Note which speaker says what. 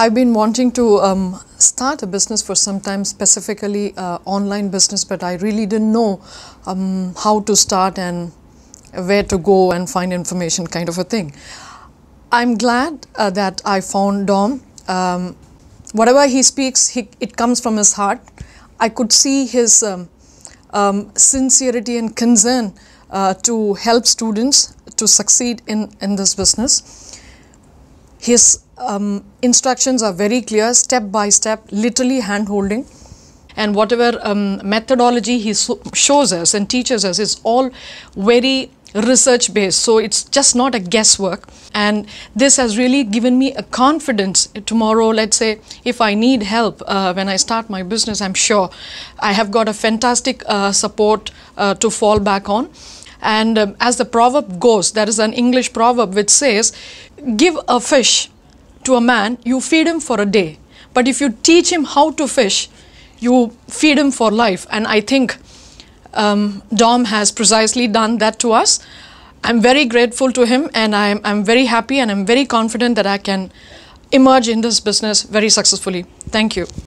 Speaker 1: I've been wanting to um, start a business for some time, specifically uh, online business, but I really didn't know um, how to start and where to go and find information, kind of a thing. I'm glad uh, that I found Dom. Um, whatever he speaks, he, it comes from his heart. I could see his um, um, sincerity and concern uh, to help students to succeed in, in this business. His um, instructions are very clear, step by step, literally hand holding. And whatever um, methodology he shows us and teaches us is all very research based. So it's just not a guesswork. And this has really given me a confidence. Tomorrow, let's say, if I need help uh, when I start my business, I'm sure I have got a fantastic uh, support uh, to fall back on. And um, as the proverb goes, there is an English proverb which says, Give a fish to a man, you feed him for a day. But if you teach him how to fish, you feed him for life. And I think um, Dom has precisely done that to us. I'm very grateful to him and I'm, I'm very happy and I'm very confident that I can emerge in this business very successfully. Thank you.